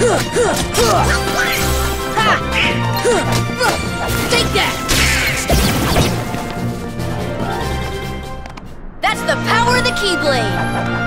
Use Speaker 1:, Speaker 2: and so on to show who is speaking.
Speaker 1: Take that! That's the power of the Keyblade!